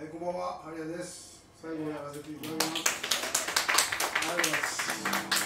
えー、こんばんは、ハリアです。最後やらせていただきます。ありがとうございます。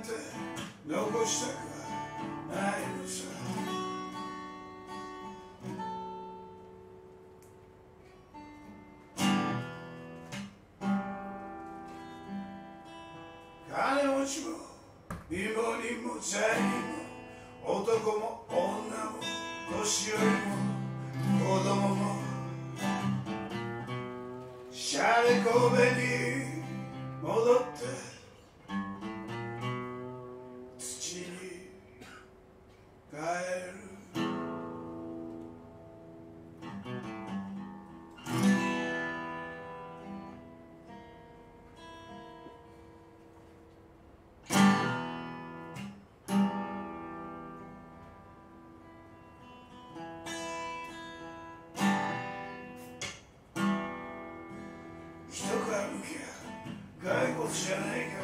なんて人から抜け骸骨じゃないか。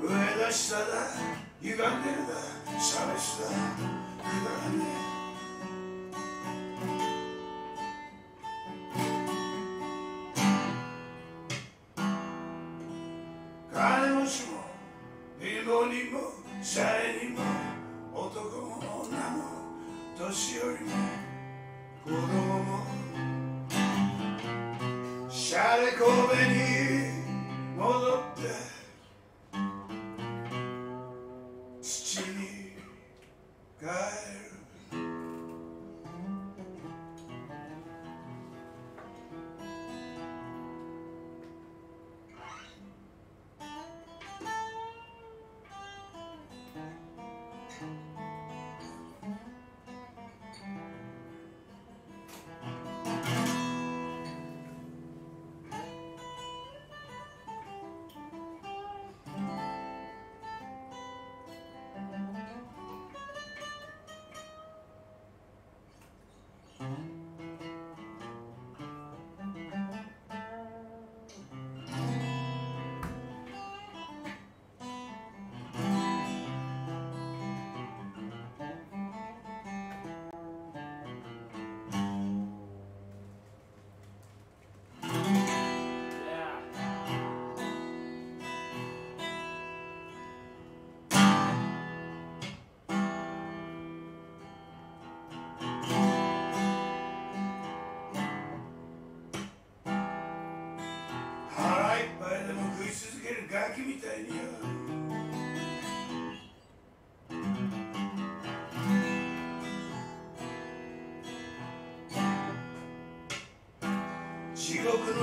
上だ下だ歪んでるだ。差別だくだらねえ。Stupid.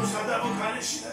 Musa'da o kardeşine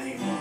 anymore.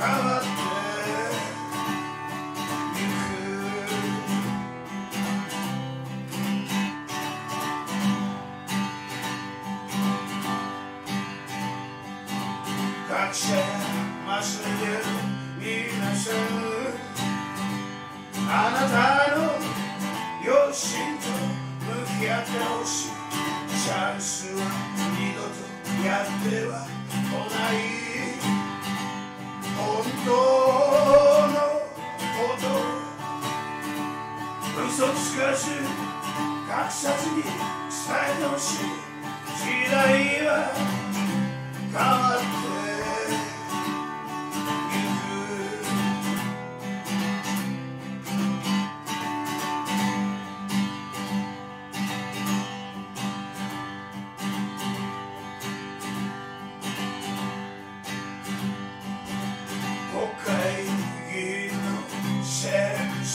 Brother.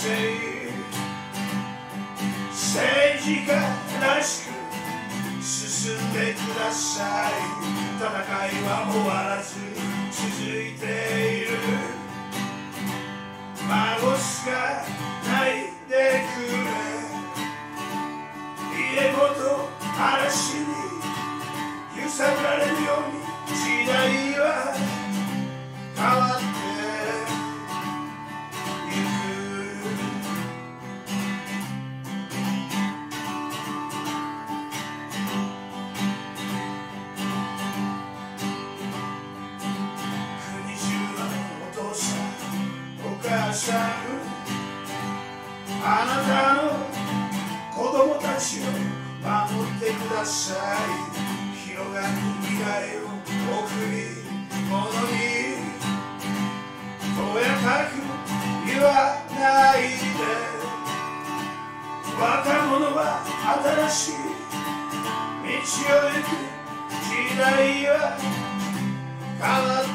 say say you got an ice vida iba cada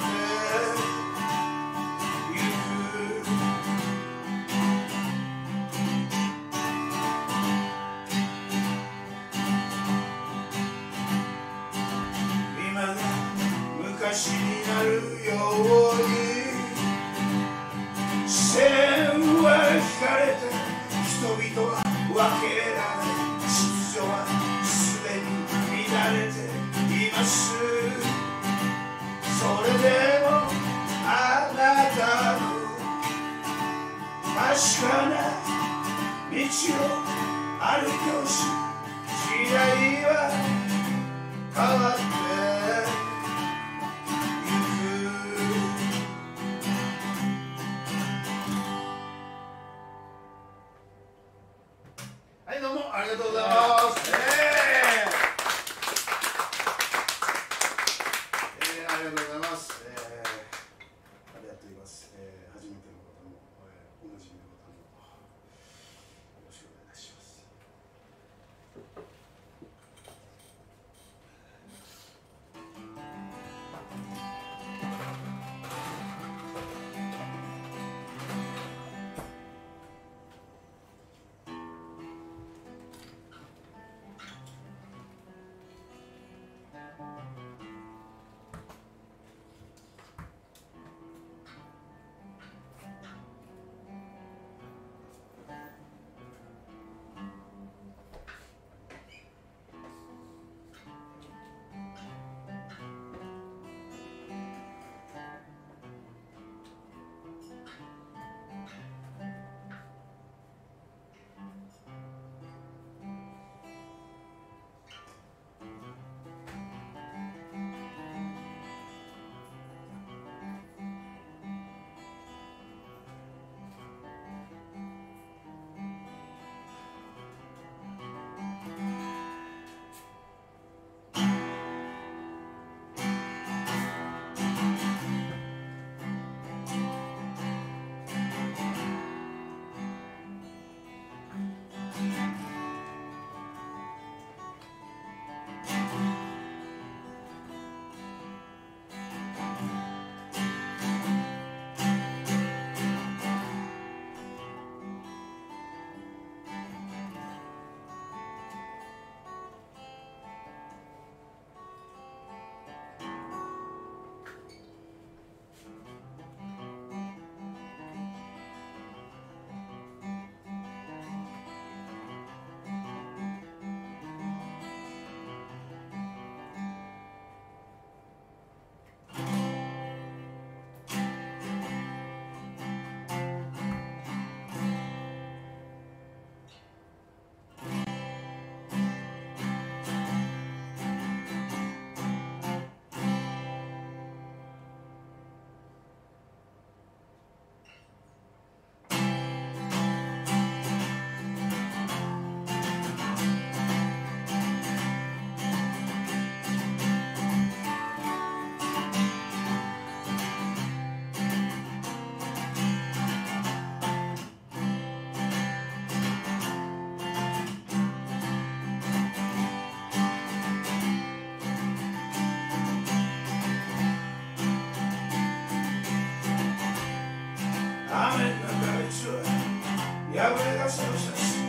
が胸がしです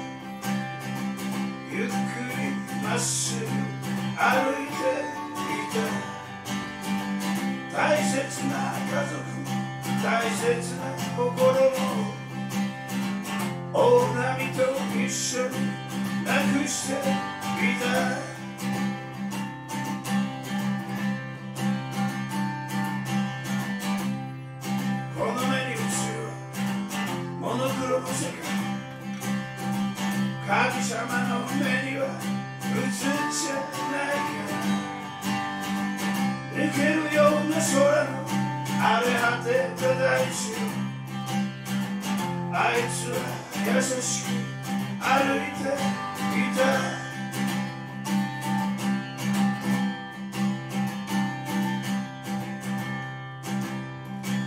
ゆっくりまっすぐ歩いていた。大切な家族大切な心も大波と一緒になくしてつ優しく歩いていた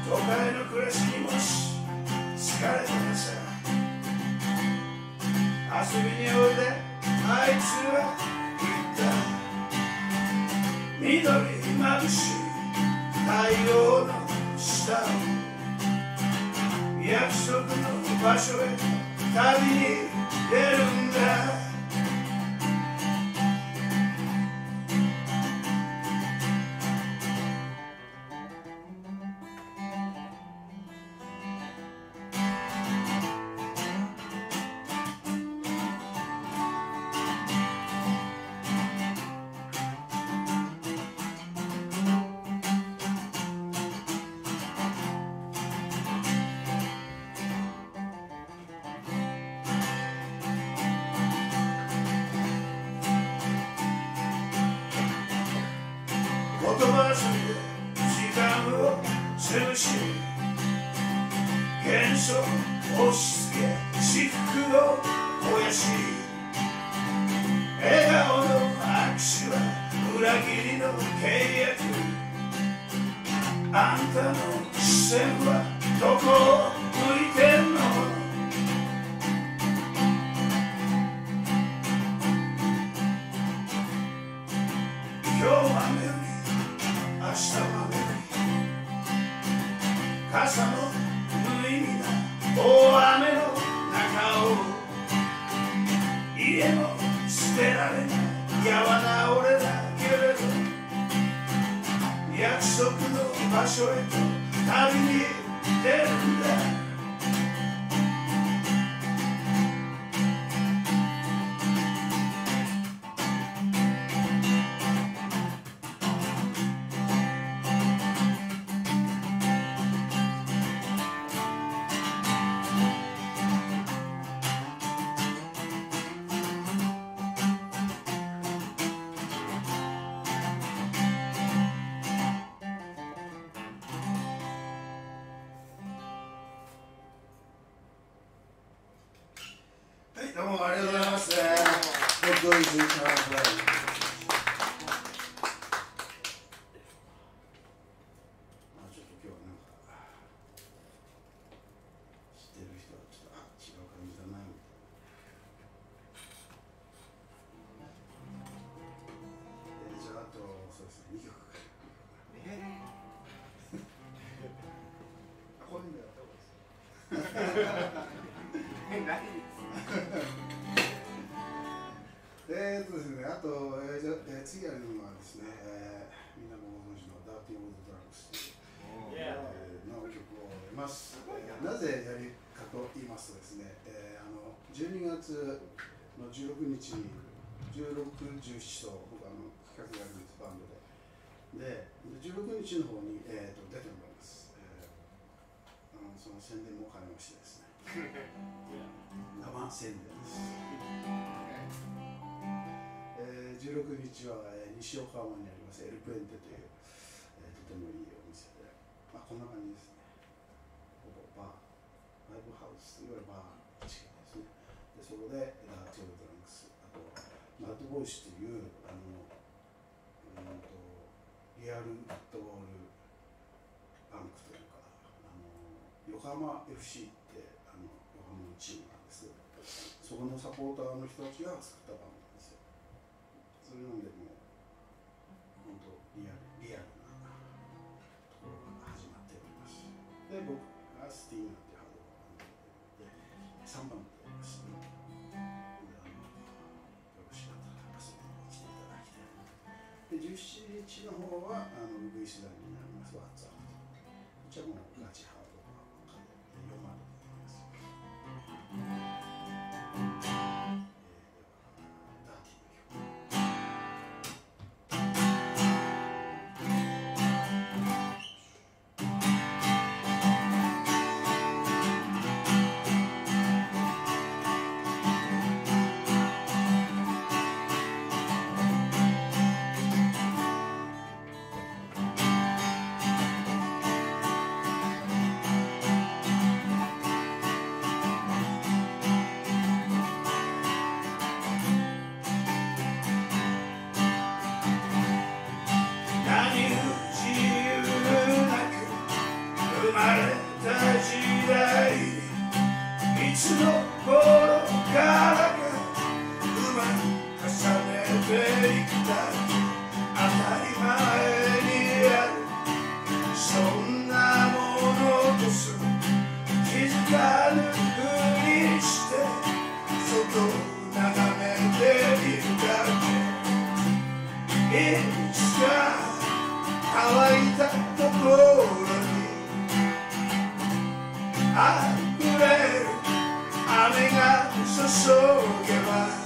都会の暮らしにもし疲れてなさ遊びにおいであいつは言った。緑まぶしい太陽の下約束の başımı tabii yerimde 潰し幻想押し付け私服の肥やし笑顔の握手は裏切りの契約。あんたの視線はどこを向いて Thank you. 僕となぜやりかと言いますとですね、えーあの12月の16日に、16、17と僕あの企画やるんです、バンドで。で、16日の方に、えー、と出てもらいます、えーあの。その宣伝も兼ねましてですね。生宣伝です。えー、16日は、えー西岡浜にありますエルプエンテという、えーとてもいいお店で、まあ、こんな感じですね。ライブハウス、いわゆるバーに近いですね。でそこで、ダーティオールドランクス、あと、マッドボイスという、あの、うんと、リアルフットボールパンクというか、あの横浜 FC ってあの横浜のチームなんですけど、そこのサポーターの人たちが作ったバンドなんですよ。それなんでもう、本当、リアルで、17日の方は、あの、ウグイスダになります、ワッツアップと。こちらもガチハれた時代いつの頃からが注げば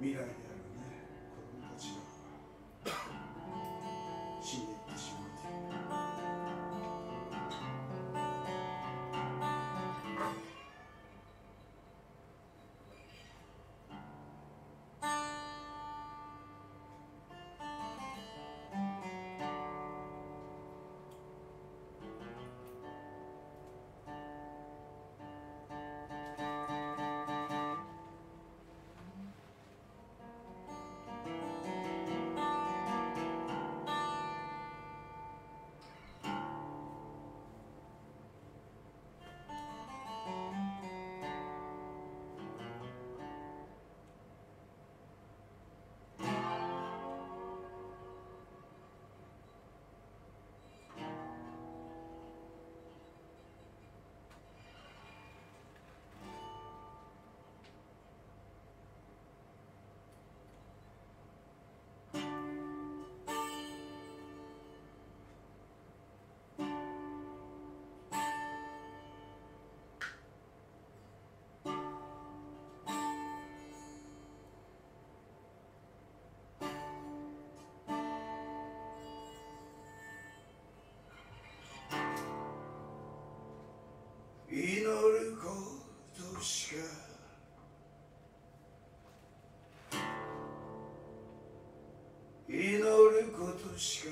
未来や祈ることしか。祈ることしか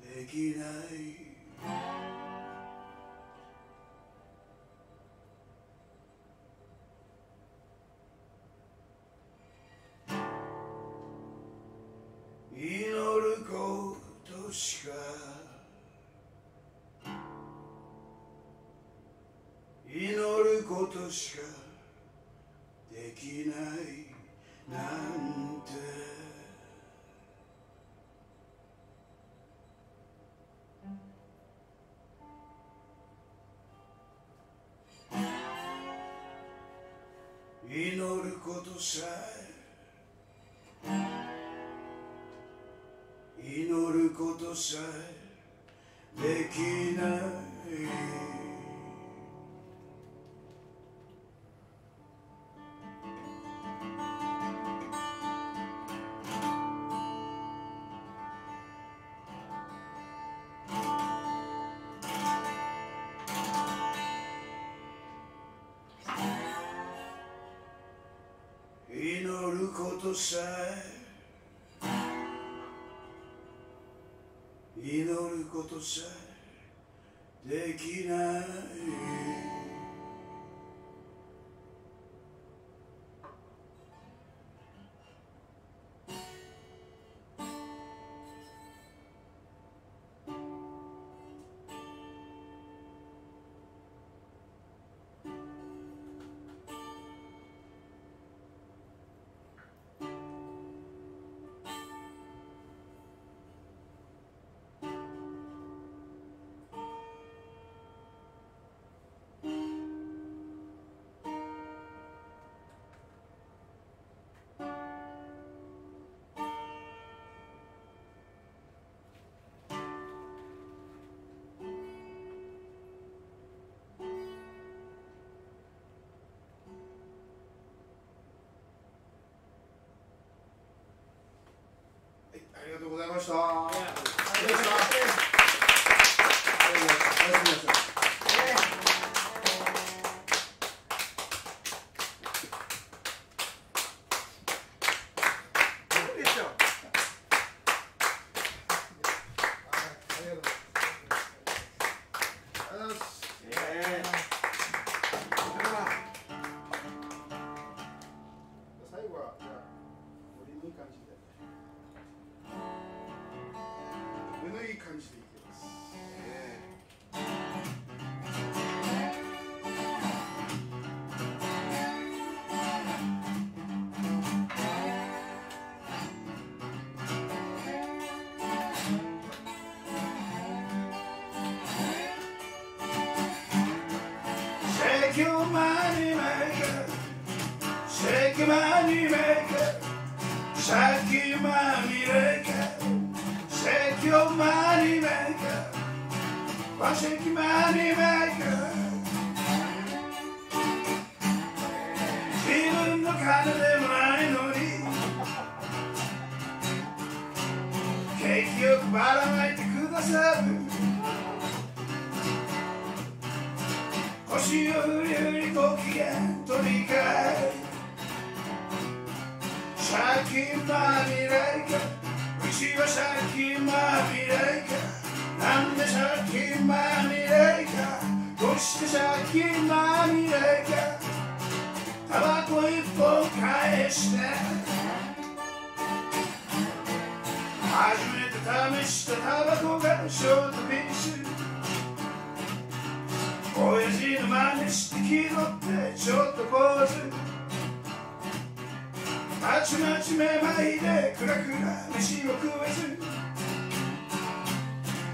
できない。ことしかできないなんて。祈ることさえ。祈ることさえできない。さ祈ることさえできない。がとうございました。ありがとうございました。金でもないのに景気よくばらまいてくださる星をふりふりご機嫌取り替え借金まみれかうちは借金まみれかなんで借金まみれかどうして借金まみれかタバコ一本返して初めて試したタバコがショートピース親父の真似して気取ってちょっとポーズたちまちめまいでクラクラ飯を食えず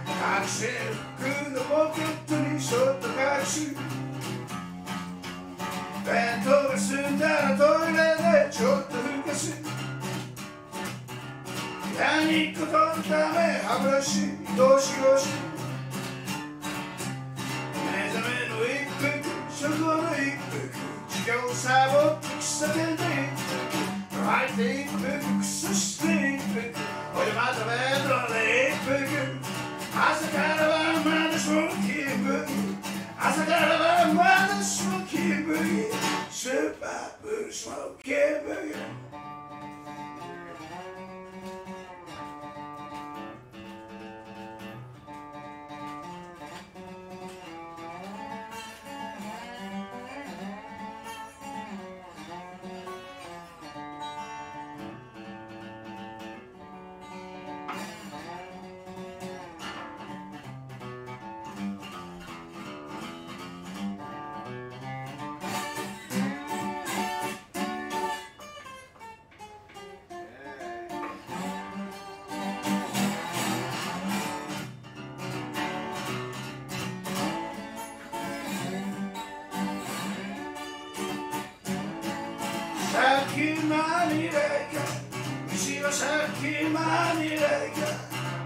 隠せる服のポケットにそっと隠す弁当が済んだらトイレでちょっとふかすヤニック取るため歯ブラシどしごし目覚めの一服食後の一服時間をサボって喫茶店で入って一服クソしてーブルスモーキーブギ借金まみれか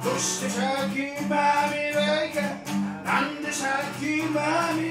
牛は借金まみれかどうして借金まみれ